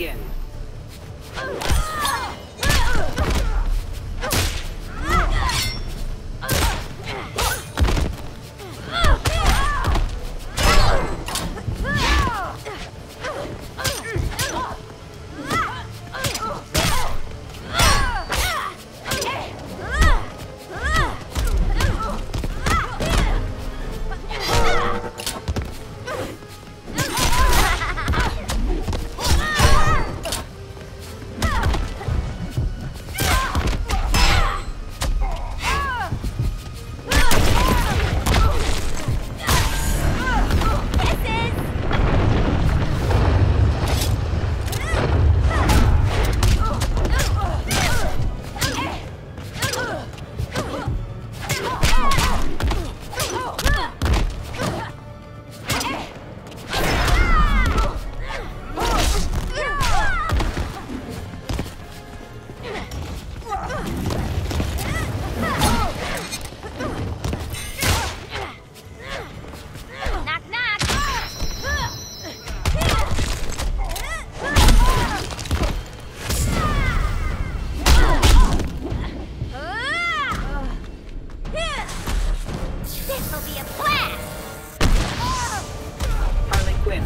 begin. you blast! Harley Quinn.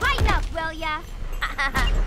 Lighten up, will ya?